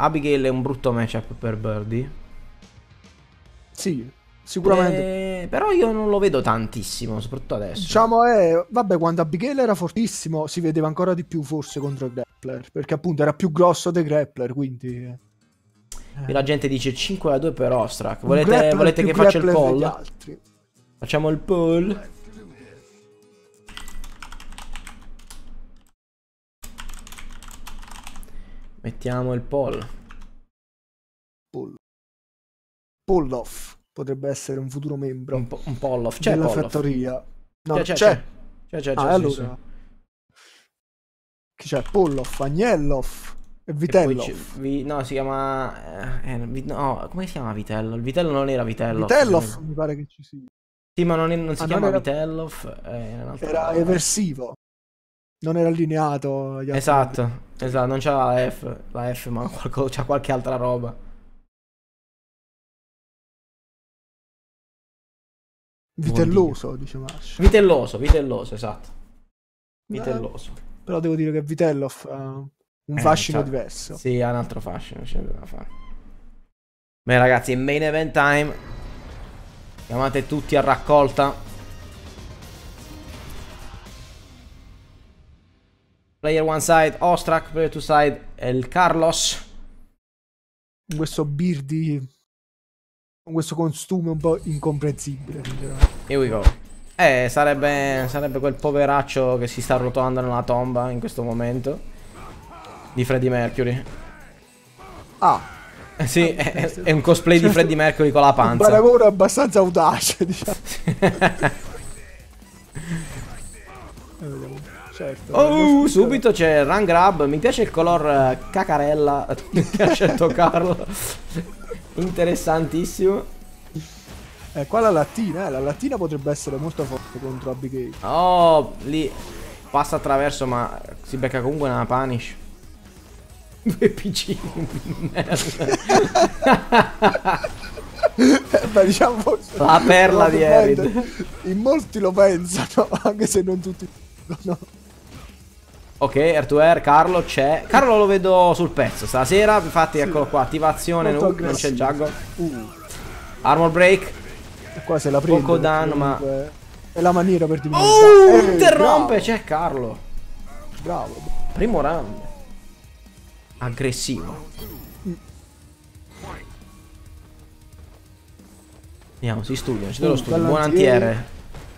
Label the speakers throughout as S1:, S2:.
S1: Abigail è un brutto matchup per Birdie.
S2: Sì, sicuramente.
S1: Eh, però io non lo vedo tantissimo, soprattutto adesso.
S2: Diciamo, è, vabbè, quando Abigail era fortissimo si vedeva ancora di più forse contro il grappler, perché appunto era più grosso dei grappler, quindi... eh.
S1: Qui la gente dice 5 a 2 per Ostrak. Volete, volete che faccia il poll? Facciamo il poll. Mettiamo il poll.
S2: Pull. Pull off potrebbe essere un futuro membro
S1: Un, po- un poll off. C'è poll off.
S2: fattoria. No,
S1: C'è,
S2: c'è.
S1: c'è, c'è. C'è,
S2: Ah,
S1: c'è,
S2: e
S1: sì,
S2: allora. Chi c'è? Polloff, Agnelloff e
S1: E
S2: Vitelloff.
S1: c'è- vi- no, si chiama. eh, eh, vi- no, come si chiama Vitello? Il Vitello non era Vitello.
S2: Vitelloff mi pare che ci sia.
S1: Sì, ma non, è- non si
S2: Ah, non
S1: chiama
S2: era-
S1: Vitelloff. eh, era
S2: eversivo. Non era allineato.
S1: Esatto, esatto, non c'ha la F, la F, ma qualco- c'ha qualche altra roba.
S2: Vitelloso, dice Mash.
S1: Vitelloso, vitelloso, esatto.
S2: Eh,
S1: Vitelloso.
S2: però devo dire che Vitelloff ha un
S1: Eh,
S2: fascino diverso.
S1: Sì, ha un altro fascino, c'è da fare. Beh ragazzi, main event time. Chiamate tutti a raccolta. Player one side, Ostrak, player two side, El Carlos.
S2: Questo beardy. Con questo costume un po' incomprensibile.
S1: Here we go. Eh, sarebbe, sarebbe quel poveraccio che si sta rotolando nella tomba in questo momento. Di Freddie Mercury.
S2: Ah,
S1: sì, è, è un cosplay di Freddie Mercury con la
S2: un
S1: panza.
S2: paragone abbastanza audace, diciamo. Eh, vediamo. Certo.
S1: Oh, subito c'è run grab. Mi piace il color eh, cacarella che ha scelto Carlo. Interessantissimo.
S2: Eh, qua la lattina, eh, la lattina potrebbe essere molto forte contro Abigail.
S1: Oh, lì passa attraverso, ma si becca comunque una punish. Due merda.
S2: Eh, Beh, diciamo
S1: La perla di Erid.
S2: In molti lo pensano, anche se non tutti. No.
S1: Ok, air to air, Carlo c'è. Carlo lo vedo sul pezzo stasera. Infatti, eccolo qua. Attivazione. No, non c'è il. Juggle.
S2: Uh,
S1: Armor break.
S2: e qua se la prende.
S1: Poco danno, ma-
S2: È la maniera per diminuire.
S1: Oh,
S2: Eh,
S1: interrompe. C'è Carlo.
S2: Bravo.
S1: Primo round. Aggressivo. Andiamo, si studia, c'è dello
S2: Uh,
S1: studio. Buon
S2: antiere.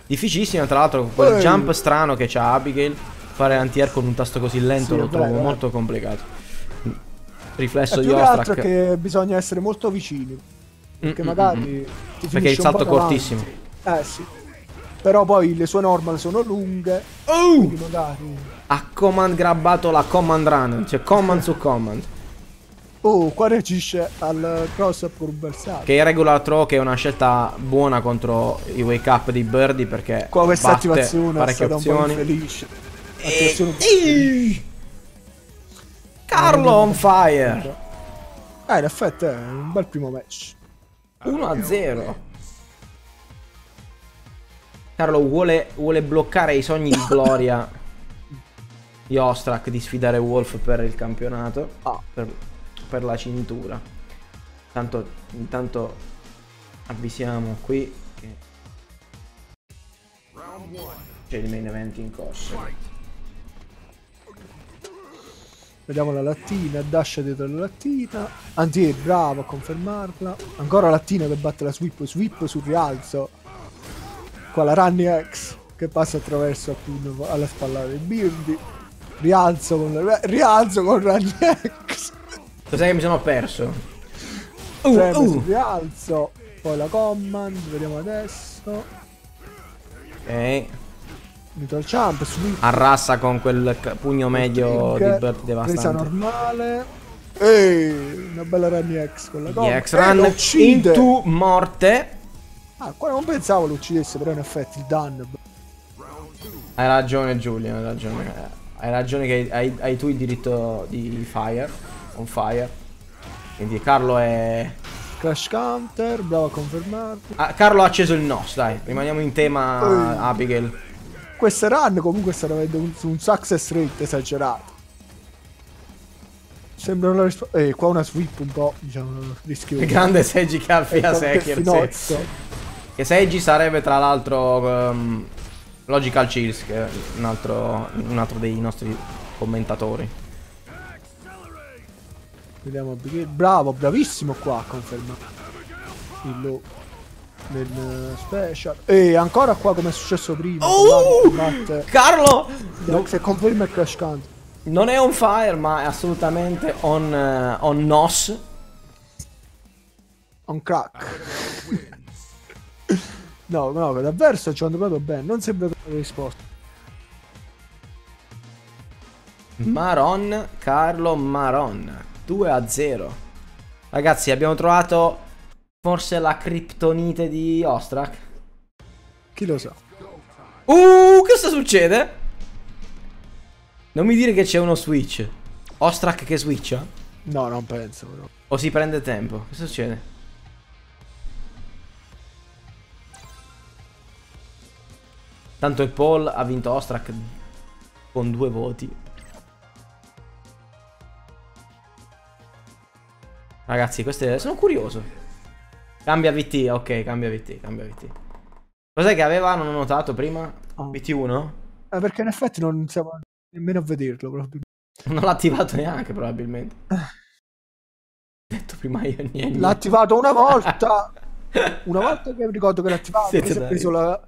S1: Difficilissimo, tra l'altro, con quel
S2: Ehi.
S1: jump strano che c'ha Abigail. Fare antier con un tasto così lento
S2: Sì,
S1: lo trovo
S2: è
S1: molto complicato.
S2: È
S1: Riflesso di
S2: più che altro
S1: Ostrak.
S2: che bisogna essere molto vicini. Perché
S1: Mm, mm,
S2: magari.
S1: mm, mm. Perché il salto è cortissimo.
S2: Eh sì. Però poi le sue normal sono lunghe.
S1: Oh!
S2: Magari.
S1: Ha command grabbato la command run. Cioè command su command.
S2: Oh, qua reagisce al cross up un bersaglio.
S1: Che è regular throw che è una scelta buona contro i wake up di Birdie perché
S2: Qua questa attivazione è stata un po'
S1: opzioni.
S2: infelice.
S1: E-
S2: Attivazione
S1: Ehi! Carlo on fire.
S2: Eh, in effetti è un bel primo match.
S1: 1 a 0. Carlo vuole, vuole bloccare i sogni di gloria di Ostrak di sfidare Wolf per il campionato.
S2: Ah.
S1: Per, per la cintura. Tanto, intanto avvisiamo qui che c'è il main event in corso.
S2: Vediamo la lattina, dash dietro la lattina. Antier, bravo a confermarla. Ancora lattina che batte la sweep, sweep sul rialzo. Qua la Runny X che passa attraverso appunto alla spalla dei Beardy. Rialzo con la, rialzo con Runny X.
S1: Cos'è che mi sono perso? Uh,
S2: Preme
S1: uh.
S2: sul rialzo. Poi la command, vediamo adesso.
S1: Ok.
S2: Neutral Champ, sweep.
S1: Arrassa con quel pugno medio di
S2: Trigger,
S1: Bird
S2: Presa
S1: devastante.
S2: normale. Ehi, una bella Runny X con la command.
S1: X
S2: Eh,
S1: run into morte.
S2: Ah, qua non pensavo lo uccidesse, però in effetti il danno.
S1: Hai ragione Giulio, hai ragione. Hai ragione che hai, hai- tu il diritto di fire. On fire. Quindi Carlo è...
S2: Crash counter, bravo a confermarlo.
S1: Ah, Carlo ha acceso il NOS, dai. Rimaniamo in tema
S2: Ehi.
S1: Abigail.
S2: Queste run comunque stanno avendo un, un success rate esagerato. Sembra una risposta. Eh, qua una sweep un po', diciamo, rischiosa.
S1: Grande Seiji Calfia Sekir. sì. Che Seiji sarebbe tra l'altro um, Logical Chills, che è un altro, un altro dei nostri commentatori.
S2: Vediamo. Bravo, bravissimo qua a confermare. Il low nel eh, special. E ancora qua come è successo prima.
S1: Oh! Carlo!
S2: No, Se conferma il crash count.
S1: Non è on fire, ma è assolutamente on, eh, on nos.
S2: On crack. no, no, davvero sto giocando proprio bene. Non sembra una risposta.
S1: Maron, Carlo Maron. 2 a 0. Ragazzi, abbiamo trovato forse la criptonite di Ostrak.
S2: Chi lo sa?
S1: Uh, cosa succede? Non mi dire che c'è uno switch. Ostrak che switcha?
S2: No, non penso. Però.
S1: O si prende tempo? Cosa succede? Tanto il Paul ha vinto Ostrak con due voti. Ragazzi, queste sono curioso. Cambia VT, ok, cambia VT, cambia VT. Cos'è che aveva? Non ho notato prima?
S2: Oh.
S1: VT1?
S2: Eh, perché in effetti non siamo nemmeno a vederlo proprio.
S1: Non l'ha attivato neanche probabilmente. detto prima io niente.
S2: L'ha attivato una volta. Una volta che mi ricordo che l'ha attivato, si è preso la.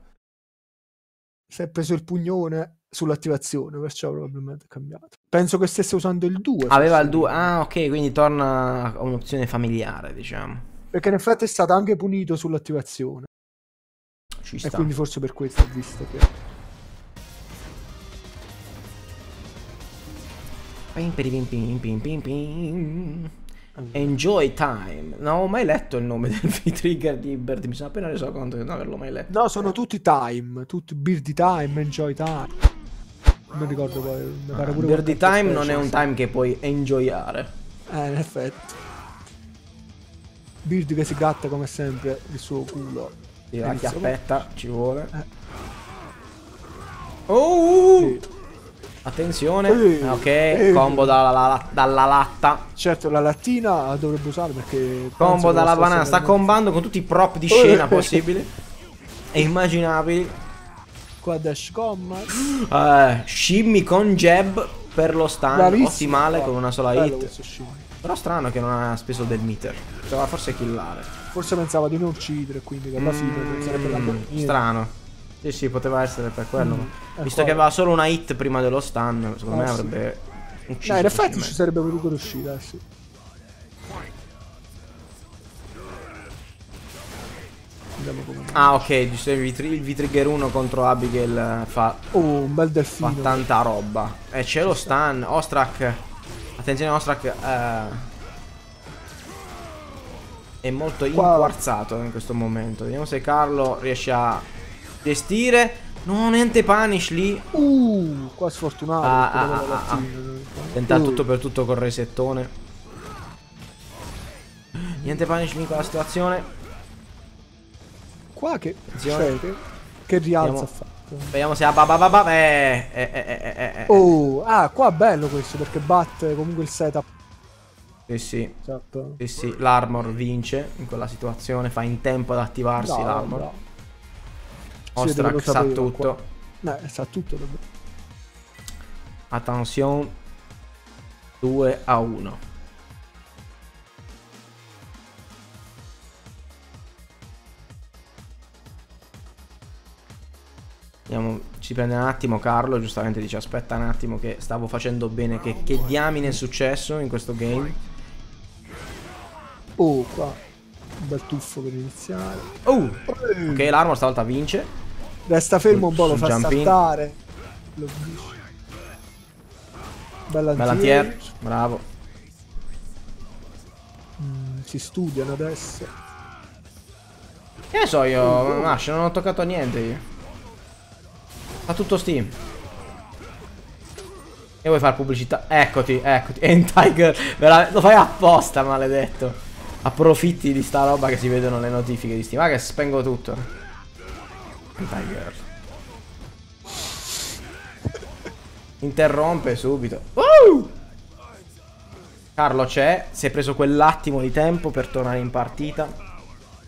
S2: Si è preso il pugnone sull'attivazione, perciò probabilmente è cambiato. Penso che stesse usando il 2.
S1: Aveva il 2. Ah, ok, quindi torna a un'opzione familiare, diciamo.
S2: Perché in effetti è stato anche punito sull'attivazione.
S1: Ci
S2: E
S1: sta.
S2: quindi forse per questo ha visto che.
S1: Pim, pim, pim, pim, pim, pim. Enjoy time. Non ho mai letto il nome del V-Trigger di Bird. Mi sono appena reso conto di non averlo mai letto.
S2: No, sono tutti time. Tutti Beardy time, Enjoy time. Non ricordo poi. Mi
S1: Birdie
S2: qualche
S1: time non è un time che puoi enjoyare.
S2: Eh, in effetti. Beard che si gratta come sempre il suo culo.
S1: Sì, la
S2: Inizio-
S1: chiappetta ci vuole.
S2: Eh.
S1: Oh!
S2: Sì.
S1: Attenzione.
S2: Eh.
S1: Ok,
S2: Eh.
S1: combo dalla, la- dalla latta.
S2: Certo, la lattina la dovrebbe usare perché.
S1: Combo dalla banana. Sta combando con tutti i prop di
S2: Eh.
S1: scena possibili. E immaginabili.
S2: Qua dash comma.
S1: Eh, shimmy con jab per lo stun.
S2: Bravissimo.
S1: Ottimale con una sola
S2: Bello
S1: hit. Però strano che non ha speso del meter. Doveva forse killare.
S2: Forse pensava di non uccidere, quindi alla fine non sarebbe la
S1: Mm, strano. Sì, sì, poteva essere per quello.
S2: Mm,
S1: Visto
S2: ecco.
S1: che aveva solo una hit prima dello stun, secondo
S2: Ah,
S1: me
S2: sì.
S1: avrebbe ucciso.
S2: No, in effetti ci sarebbe potuto riuscire, eh sì.
S1: Ah, ok, il V-Trigger 1 contro Abigail eh, fa,
S2: Oh, un bel
S1: fa
S2: delfino.
S1: tanta roba. E c'è lo stun. Ostrak. Attenzione, Ostrak. eh, è molto
S2: Qua-
S1: inquarzato in questo momento. Vediamo se Carlo riesce a gestire. No, niente punish lì.
S2: Uh, qua sfortunato.
S1: Ah, ah, ah, ah. Tenta
S2: Uh,
S1: tutto per tutto col resettone. Niente punish in quella situazione.
S2: Qua che.
S1: Attenzione.
S2: Cioè, che, che rialzo
S1: Vediamo.
S2: ha fatto.
S1: Vediamo se ha babababa. Eh, eh, eh, eh, eh, eh.
S2: Oh, ah, qua bello questo perché batte comunque il setup.
S1: Sì, sì.
S2: Esatto.
S1: Sì, sì, l'armor vince in quella situazione, fa in tempo ad attivarsi
S2: Bravo,
S1: l'armor.
S2: lo
S1: Ostrak sa
S2: sapeva
S1: tutto.
S2: qua. Eh, sa tutto davvero.
S1: Attenzione. 2 a 1. Andiamo, ci prende un attimo Carlo, giustamente dice aspetta un attimo che stavo facendo bene, che, che diamine è successo in questo game.
S2: Oh, qua. Un bel tuffo per iniziare.
S1: Oh, ok l'armor stavolta vince.
S2: Resta fermo un po', lo fa saltare. Lo. Bella
S1: Bella
S2: antier,
S1: bravo.
S2: Mm, si studiano adesso.
S1: Che ne so io, Mash, non ho toccato niente io. Fa tutto Steam. E vuoi fare pubblicità? Eccoti, eccoti. E in Tiger, lo fai apposta, maledetto. Approfitti di sta roba che si vedono le notifiche di Steam. Ma che spengo tutto. Tiger. Interrompe subito. Uh! Carlo c'è, si è preso quell'attimo di tempo per tornare in partita.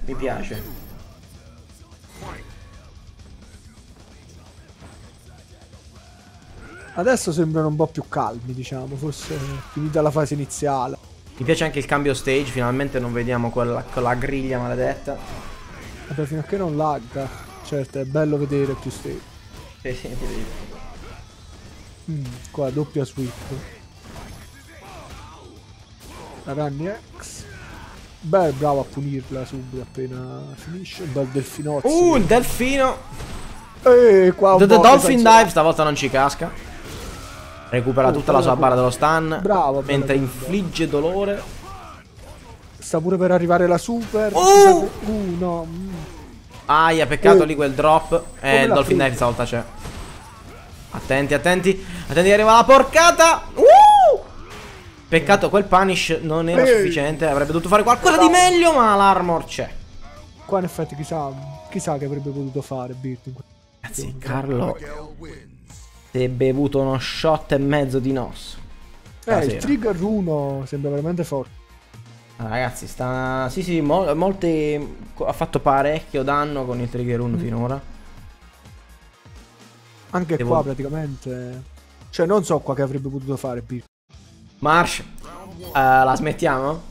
S1: Mi piace.
S2: Adesso sembrano un po' più calmi, diciamo, forse finita la fase iniziale.
S1: Mi piace anche il cambio stage, finalmente non vediamo quella, quella griglia maledetta.
S2: Vabbè, fino a che non lagga. Certo, è bello vedere più stage.
S1: Sì, sì, sì.
S2: Mm, qua doppia sweep. La Ranni X. Beh, bravo a punirla subito appena finisce. Un bel delfinozzo.
S1: Uh, il delfino.
S2: Eh, qua un
S1: The, the Dolphin. Dive stavolta non ci casca. Recupera
S2: Oh,
S1: tutta la sua barra dello stun.
S2: Bravo,
S1: Mentre infligge dolore.
S2: Sta pure per arrivare la super.
S1: Oh!
S2: Uh, no.
S1: Aia, peccato
S2: Oh.
S1: lì quel drop. Eh, il Dolphin. Dive stavolta c'è. Attenti, attenti. Attenti, arriva la porcata. Uh! Peccato, quel punish non era
S2: Ehi.
S1: sufficiente. Avrebbe dovuto fare qualcosa di meglio, ma l'armor c'è.
S2: Qua in effetti chissà, chissà che avrebbe potuto fare Birt
S1: Ragazzi, Carlo è bevuto uno shot e mezzo di nos.
S2: Eh, il trigger 1 sembra veramente forte.
S1: Ah, ragazzi, sta. Sì, sì, mo- molti. Ha fatto parecchio danno con il trigger 1 finora.
S2: Anche
S1: Devo-
S2: qua praticamente. Cioè, non so qua che avrebbe potuto fare Birt.
S1: Marsh, eh, la smettiamo?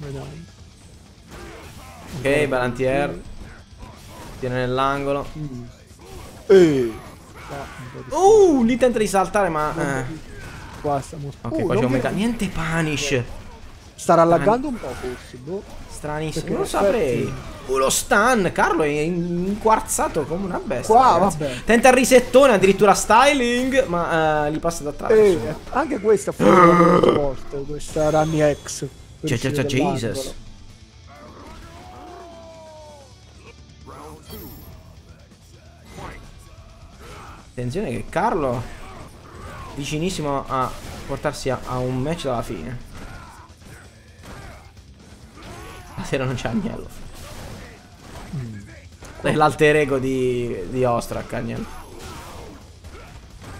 S2: Vediamo.
S1: Ok, Balantier. Tiene nell'angolo.
S2: Eh. Po' di-
S1: Uh, lì tenta di saltare, ma. eh.
S2: qua stiamo...
S1: Ok,
S2: Uh,
S1: qua c'è un mecca. Niente punish.
S2: Sta rallaggando un po' forse, boh.
S1: Stranissimo.
S2: Perché
S1: Non saprei. Uh, lo stun. Carlo è in- inquarzato come una bestia.
S2: Qua,
S1: ragazzi.
S2: vabbè.
S1: Tenta il risettone, addirittura styling. Ma eh, gli passa da attraverso.
S2: Eh, anche questa è fuori molto forte, questa Runny X.
S1: Cioè, cioè,
S2: uscire
S1: cioè,
S2: dall'angolo.
S1: Jesus. Attenzione che Carlo vicinissimo a portarsi a, a un match dalla fine. Stasera non c'è Agnello. È l'alter ego di, di Ostrak, Agnello.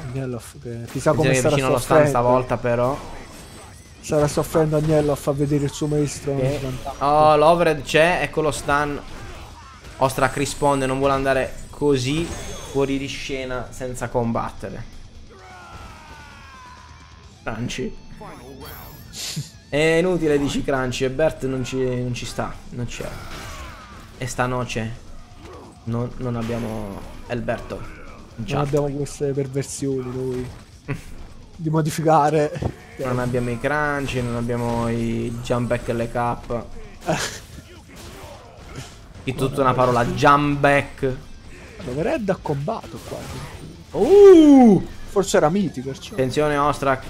S2: Agnelloff che chissà come
S1: che
S2: starà
S1: vicino allo stand stavolta però.
S2: Starà soffrendo Agnelloff a vedere il suo maestro svantaggio.
S1: Oh, l'overhead c'è, ecco lo stun. Ostrak risponde, non vuole andare così fuori di scena senza combattere. Crunchy. È inutile dici Crunchy e Bert non ci, non ci sta, non c'è. E stanoce non, non abbiamo Alberto. in
S2: Non abbiamo queste perversioni noi. di modificare.
S1: Non abbiamo i Crunchy, non abbiamo i jump back e le cap. Di tutta una parola jump back.
S2: Dove Red ha combatto qua.
S1: Uh!
S2: Forse era mitico. perciò.
S1: Attenzione Ostrak.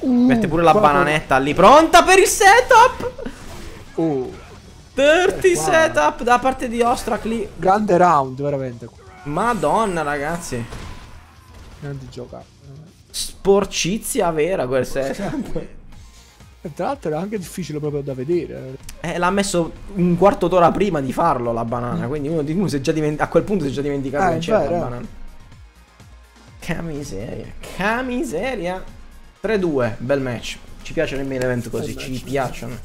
S2: Uh,
S1: Mette pure la bananetta lì. Pronta per il setup!
S2: Oh,
S1: Dirty
S2: Eh,
S1: setup da parte di Ostrak lì.
S2: grande round, veramente.
S1: Madonna ragazzi.
S2: Grandi giocare.
S1: Sporcizia vera quel setup.
S2: E tra l'altro era anche difficile proprio da vedere.
S1: Eh, l'ha messo un quarto d'ora prima di farlo la banana. Quindi uno di uno si è già divent- a quel punto si è già dimenticato
S2: Eh,
S1: che c'era la
S2: eh.
S1: banana. Che miseria. Che miseria. 3-2, bel match. Ci piacciono i main event così,
S2: Bel
S1: ci
S2: match.
S1: piacciono.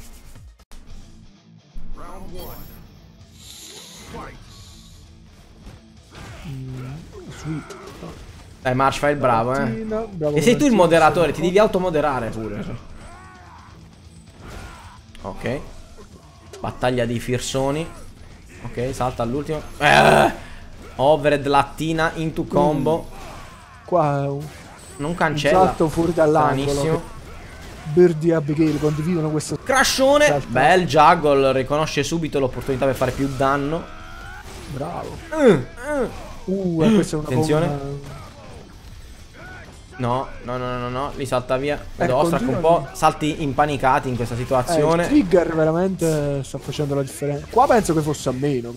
S2: Sweet.
S1: Dai, Marsh, fai il bravo, eh.
S2: Bravo
S1: E sei tu il moderatore, ti devi automoderare pure. Ok. Battaglia di Firsoni. Ok, salta all'ultimo. Eh! Overhead lattina into combo.
S2: Qua è un
S1: Non cancella.
S2: salto fuori dall'angolo.
S1: Stranissimo.
S2: Bird e Abigail condividono questo.
S1: Crashone.
S2: Salta.
S1: Bel juggle. Riconosce subito l'opportunità per fare più danno.
S2: Bravo.
S1: Uh, uh.
S2: Uh, e questa è una
S1: Attenzione.
S2: bomba-
S1: No, no, no, no, no. Li salta via. Vedo
S2: Eh,
S1: Ostrak un
S2: continua-
S1: po'. Salti impanicati in questa
S2: Eh, il
S1: situazione.
S2: trigger veramente sta facendo la differenza. Qua penso che fosse a meno.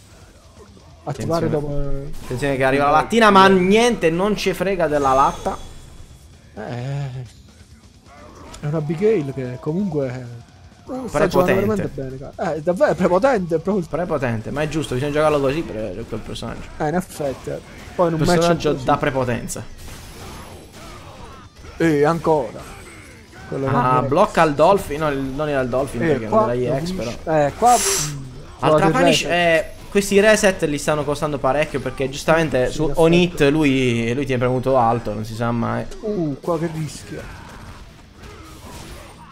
S2: Attivare
S1: Attenzione.
S2: dopo.
S1: Attenzione che arriva la lattina, ma niente, non ci frega della latta.
S2: Eh. È una Abigail che comunque Uh, veramente bene. Eh, davvero è prepotente, proprio...
S1: Prepotente, ma è giusto, bisogna giocarlo così per quel personaggio.
S2: Eh, in effetti. eh. Poi in un
S1: Un personaggio da prepotenza.
S2: Eh, ancora. Quello
S1: Ah, blocca il Dolphin, no, non era il Dolphin
S2: Eh,
S1: perché
S2: qua
S1: non era EX però.
S2: Eh, qua...
S1: Altra punish,
S2: reset.
S1: eh, questi reset li stanno costando parecchio perché giustamente
S2: Sì,
S1: su on hit lui, lui tiene premuto alto, non si sa mai.
S2: Uh, qua che rischia.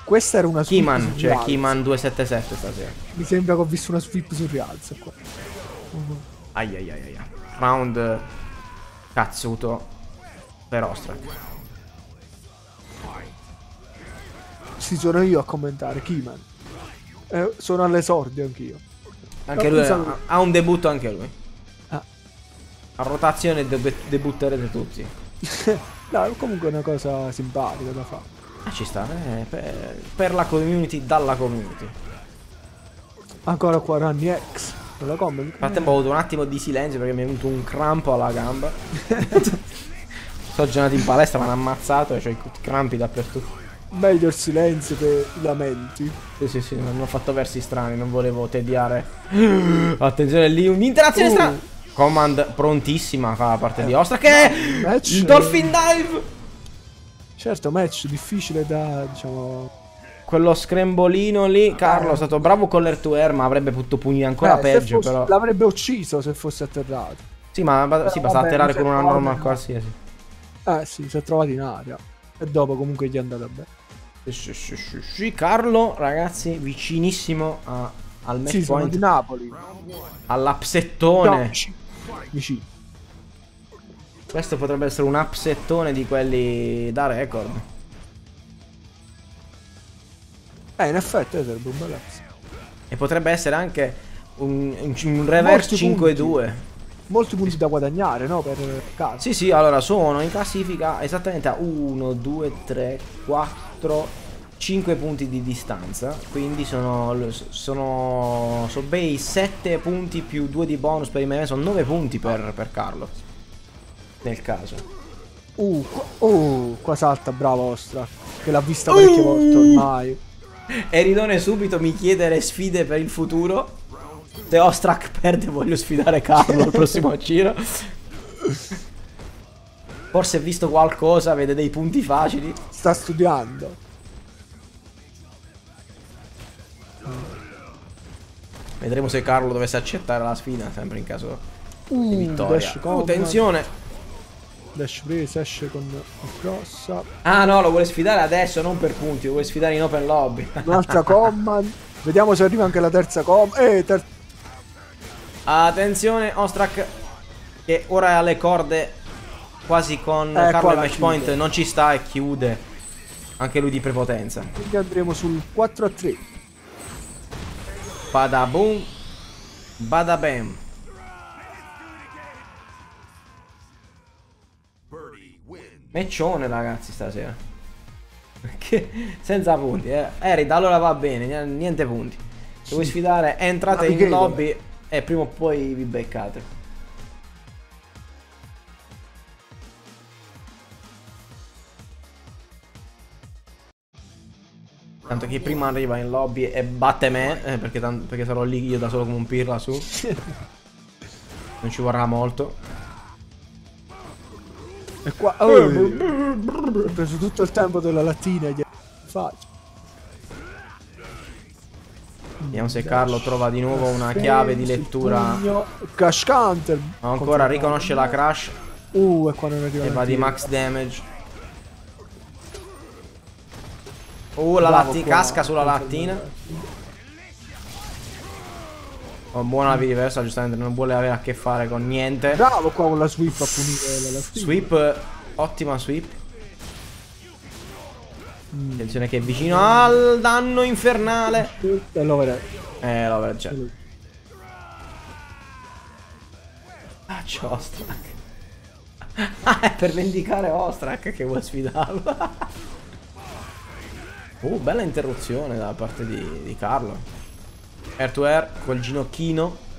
S2: Questa era una sweep
S1: Keyman, cioè. Keyman 277 stasera.
S2: Mi sembra che ho visto una sweep sul rialzo qua.
S1: Ai ai ai ai. ai. Round cazzuto per Ostrak.
S2: Sì, sono io a commentare, Keyman. Eh, sono all'esordio anch'io.
S1: Anche
S2: No,
S1: lui
S2: pensavo-
S1: ha, un debutto anche lui.
S2: Ah.
S1: A rotazione deb- debutterete tutti.
S2: No, comunque è una cosa simpatica da fare.
S1: Ah, ci sta, eh, per, per la community, dalla community.
S2: Ancora qua Runny X. Nella combo.
S1: Nel frattempo ho avuto un attimo di silenzio perché mi è venuto un crampo alla gamba. Sono giocato in palestra, mi hanno ammazzato e ho i crampi dappertutto.
S2: Meglio il silenzio che i lamenti.
S1: Sì, sì, sì, non ho fatto versi strani, non volevo tediare. Attenzione lì, un'interazione
S2: Uh.
S1: strana. Command prontissima fa la parte di Ostra che
S2: match-
S1: il Dolphin Dive.
S2: Certo, match difficile da, diciamo...
S1: Quello scrembolino lì, Carlo è stato bravo con l'air to air, ma avrebbe potuto punire ancora
S2: Eh,
S1: peggio
S2: fosse-
S1: però.
S2: L'avrebbe ucciso se fosse atterrato.
S1: Sì, ma ba- sì, basta
S2: vabbè,
S1: atterrare con una
S2: problema.
S1: qualsiasi.
S2: Eh sì, si è trovato in aria. E dopo comunque gli è andata bene.
S1: Sì, sì, sì, sì, Carlo, ragazzi, vicinissimo a- al match
S2: Sì, sono
S1: point,
S2: di Napoli.
S1: all'upsettone.
S2: No, vicino.
S1: Questo potrebbe essere un upsettone di quelli da record.
S2: Eh, in effetti eh, sarebbe un bel ass.
S1: E potrebbe essere anche un, un- un reverse
S2: Molti
S1: 5-2.
S2: Molti punti da guadagnare, no? Per caso.
S1: Sì, sì, allora sono in classifica esattamente a 1, 2, 3, 4, 5 punti di distanza. Quindi sono, sono, sono bei 7 punti più 2 di bonus per i me. Sono 9 punti per, per Carlo. Nel caso.
S2: Uh, qua, uh, qua salta, bravo Ostra. Che l'ha vista parecchie volte ormai.
S1: Eridone subito mi chiede le sfide per il futuro. Se Ostrak perde voglio sfidare Carlo al prossimo giro. Forse ha visto qualcosa, vede dei punti facili.
S2: Sta studiando.
S1: Vedremo se Carlo dovesse accettare la sfida, sempre in caso di
S2: Uh,
S1: vittoria.
S2: dash
S1: Oh. Attenzione!
S2: Dash presa, esce con il cross.
S1: Ah no, lo vuole sfidare adesso, non per punti, lo vuole sfidare in open lobby.
S2: Un'altra command. Vediamo se arriva anche la terza command. Eh, ter-
S1: Attenzione, Ostrak che ora è alle corde quasi con
S2: Eh,
S1: Carlo match
S2: chiude.
S1: point, non ci sta e chiude. Anche lui di prepotenza.
S2: quindi andremo sul 4 a 3.
S1: Bada boom, bada bam. Meccione ragazzi stasera. Senza punti, eh. Erida allora va bene, niente punti. Se vuoi sfidare entrate in lobby e prima o poi vi beccate. Tanto chi prima arriva in lobby e batte me, eh, perché, perché sarò lì io da solo come un pirla su. Non ci vorrà molto.
S2: E qua. Oh, ho preso tutto il tempo della lattina. Gli... Faccio.
S1: Vediamo se Carlo trova di nuovo una chiave di lettura.
S2: Crash counter.
S1: Ancora riconosce la crash
S2: Uh, e qua non arriva.
S1: e va di max damage. Uh, la
S2: qua,
S1: casca sulla lattina. Oh, buona la diversa, giustamente non vuole avere a che fare con niente.
S2: Bravo qua con la sweep a punire la lattina.
S1: Sweep, ottima sweep. Attenzione che è vicino al danno infernale.
S2: E lo vedrei.
S1: Eh, l'over c'è. Ah, c'è Ostrak. Ah, è per vendicare Ostrak che vuole sfidarlo. uh, bella interruzione da parte di, di Carlo. Air to air col ginocchino.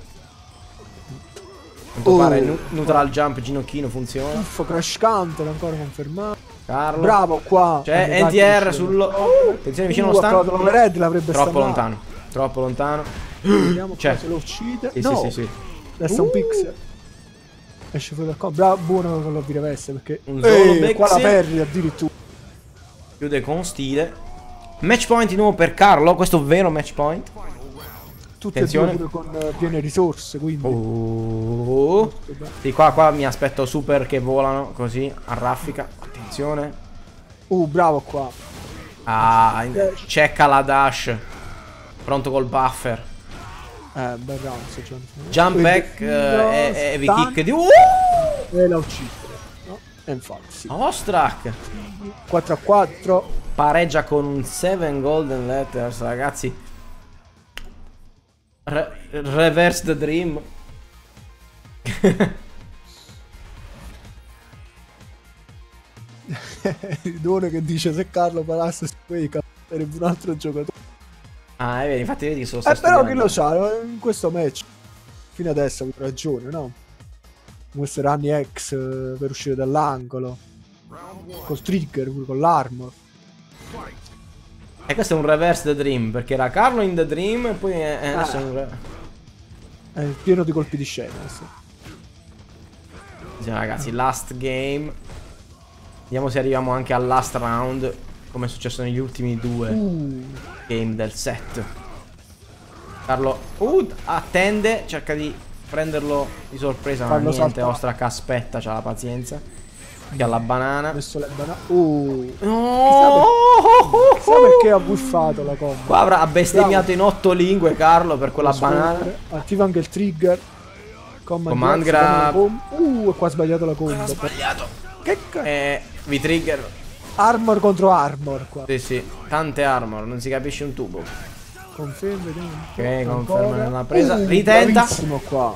S1: quanto
S2: Oh.
S1: pare neutral jump ginocchino funziona.
S2: Uffo, crash counter ancora confermato.
S1: Carlo.
S2: Bravo qua.
S1: C'è NTR
S2: dai,
S1: sullo...
S2: Uh,
S1: Attenzione vicino allo
S2: uh,
S1: stand.
S2: l'overhead, l'avrebbe
S1: Troppo
S2: stunnato.
S1: lontano. Troppo lontano.
S2: Vediamo
S1: C'è.
S2: qua se lo uccide.
S1: Sì,
S2: no,
S1: sì, sì, sì.
S2: resta
S1: Uh.
S2: un pixel. Esce fuori dal combo. Bravo, buono con la vireveste perché...
S1: Un solo
S2: Eh, qua la perdi addirittura.
S1: Chiude con stile. Match point di nuovo per Carlo. Questo vero match point.
S2: Tutte
S1: Attenzione.
S2: e con eh, piene risorse, quindi...
S1: Oh. Sì, qua, qua mi aspetto super che volano così a raffica. Attenzione.
S2: Uh, bravo qua.
S1: Ah, in- checca la dash. Pronto col buffer.
S2: Eh, bel round.
S1: Jump back eh, e heavy kick di... Uh!
S2: E la uccide. No? E infatti, sì.
S1: Ostrak
S2: 4 a 4.
S1: Pareggia con un 7 golden letters, ragazzi. Re- reverse the dream.
S2: Idone che dice se Carlo su Quake sarebbe un altro giocatore.
S1: Ah, è vero, infatti vedi solo
S2: Eh, però chi lo sa, in questo match fino adesso ha avuto ragione, no? Runny X eh, per uscire dall'angolo. Col trigger, con l'armor.
S1: E questo è un reverse the dream, perché era Carlo in the dream e poi è, è
S2: Ah.
S1: un
S2: È pieno di colpi di scena. adesso.
S1: Sì, ragazzi, last game. Vediamo se arriviamo anche al last round, come è successo negli ultimi due
S2: Uh,
S1: game del set. Carlo uh, attende, cerca di prenderlo di sorpresa, ma
S2: Carlo
S1: niente,
S2: salta.
S1: Ostrak aspetta, c'ha la pazienza. Che ha la banana.
S2: messo le banane. Uh,
S1: No!
S2: chissà perché ha buffato la combo.
S1: Qua avrà bestemmiato in otto lingue Carlo per quella
S2: Scorre,
S1: banana.
S2: Attiva anche il trigger. Command,
S1: Command
S2: grab. Uh, qua ha sbagliato la combo.
S1: sbagliato.
S2: Che cazzo?
S1: Eh, V-trigger.
S2: Armor contro armor qua.
S1: Sì, sì, tante armor, non si capisce un tubo.
S2: Conferma, vediamo.
S1: Ok, conferma nella presa.
S2: Uh,
S1: Ritenta.
S2: Bravissimo qua.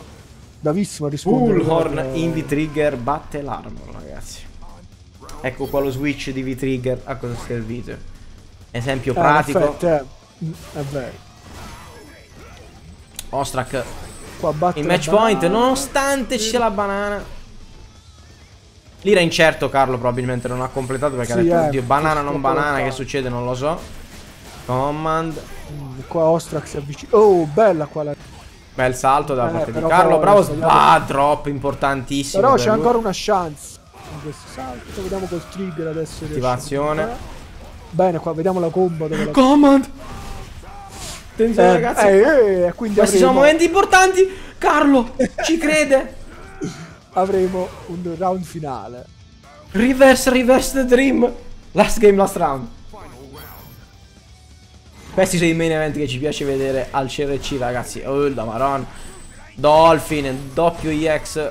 S2: Bravissimo a rispondere.
S1: Bullhorn
S2: per-
S1: in V-trigger batte l'armor. Ecco qua lo switch di V-trigger a cosa è servito. Esempio
S2: Eh,
S1: pratico.
S2: eh. È vero.
S1: Ostrak
S2: Qua batte la
S1: match
S2: banana.
S1: point, nonostante ci sia la banana. L'ira incerto Carlo probabilmente non ha completato perché
S2: Sì,
S1: ha detto
S2: eh,
S1: oddio banana non banana che succede non lo so. Command.
S2: Mm, Qua Ostrax si avvicina. Oh, bella qua la...
S1: Bel salto da
S2: Eh,
S1: parte di Carlo. Bravo. Ah, drop importantissimo.
S2: Però
S1: per
S2: c'è ancora una chance. Questo salto. Vediamo col trigger adesso.
S1: Attivazione.
S2: Bene, qua vediamo la combo dove la...
S1: Command. Attenzione
S2: Eh,
S1: ragazzi.
S2: eh, eh, quindi
S1: Questi sono
S2: avremo,
S1: momenti importanti. Carlo ci crede.
S2: avremo un round finale.
S1: Reverse, reverse the dream. Last game, last round. Questi sono i main event che ci piace vedere al CRC, ragazzi. Oh, la maron. Dolphin, doppio EX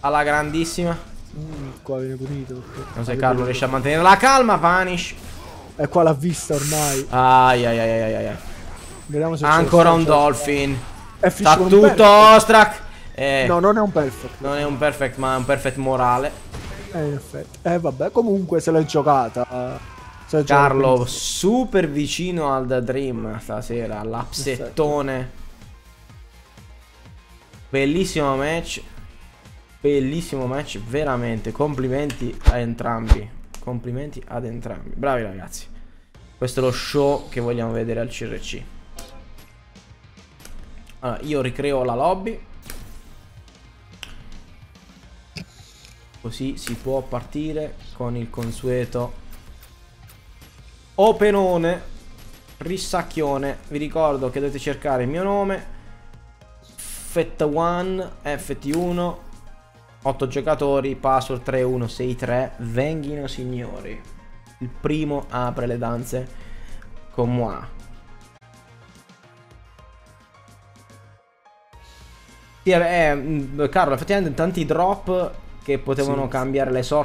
S1: alla grandissima.
S2: Mm, qua viene punito.
S1: Non so se Carlo riesce a mantenere la calma. Vanish.
S2: E qua l'ha vista ormai.
S1: Ai ai ai ai ai.
S2: Vediamo se
S1: Ancora un. Dolphin.
S2: È
S1: Sta tutto. Ostrak. Eh,
S2: No, non è un perfect.
S1: Non è un perfect, ma è un perfect morale.
S2: Eh, in effetti. Eh, vabbè, comunque se l'è giocata. eh, se giocata
S1: Carlo
S2: benissimo.
S1: super vicino al The Dream stasera, l'upsettone. Bellissimo match. Bellissimo match, veramente. Complimenti a entrambi. Complimenti ad entrambi. Bravi ragazzi. Questo è lo show che vogliamo vedere al CRC. Allora, io ricreo la lobby. Così si può partire con il consueto Openone Rissacchione Vi ricordo che dovete cercare il mio nome FET1 FT1 8 giocatori Password 3163 Venghino signori Il primo apre le danze Con moi Sì, eh, eh, Carlo, effettivamente tanti drop che potevano
S2: Sì.
S1: cambiare le sorti